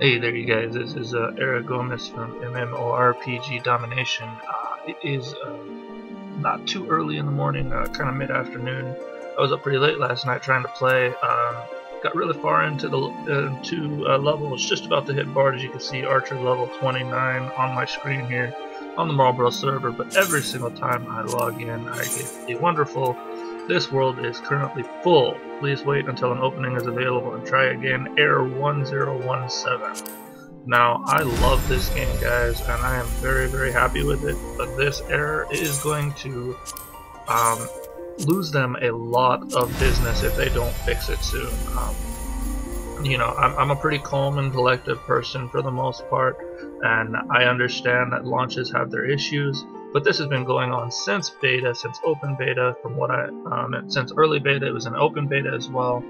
Hey there you guys, this is uh, Eric Gomez from MMORPG Domination. Uh, it is uh, not too early in the morning, uh, kind of mid-afternoon. I was up pretty late last night trying to play. Um, got really far into the into uh, levels, just about to hit bard as you can see, Archer level 29 on my screen here on the Malboro server, but every single time I log in I get a wonderful this world is currently full. Please wait until an opening is available and try again. Error 1017. Now, I love this game, guys, and I am very, very happy with it, but this error is going to um, lose them a lot of business if they don't fix it soon. Um, you know, I'm, I'm a pretty calm and collective person for the most part, and I understand that launches have their issues, but this has been going on since beta, since open beta. From what I, um, since early beta, it was an open beta as well.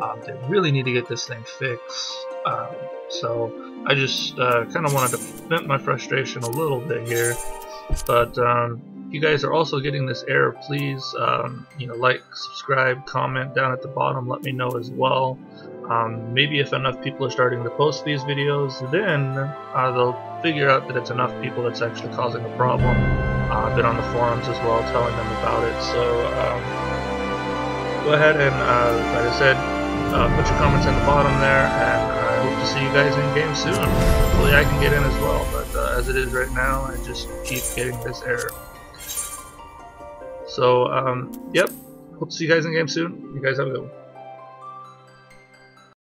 Um, they really need to get this thing fixed. Um, so I just uh, kind of wanted to vent my frustration a little bit here. But um, you guys are also getting this error, please, um, you know, like, subscribe, comment down at the bottom. Let me know as well. Um, maybe if enough people are starting to post these videos, then uh, they'll figure out that it's enough people that's actually causing a problem. Uh, I've been on the forums as well telling them about it, so um, go ahead and, uh, like I said, uh, put your comments in the bottom there, and I hope to see you guys in game soon. Hopefully I can get in as well, but uh, as it is right now, I just keep getting this error. So, um, yep, hope to see you guys in game soon. You guys have a good one.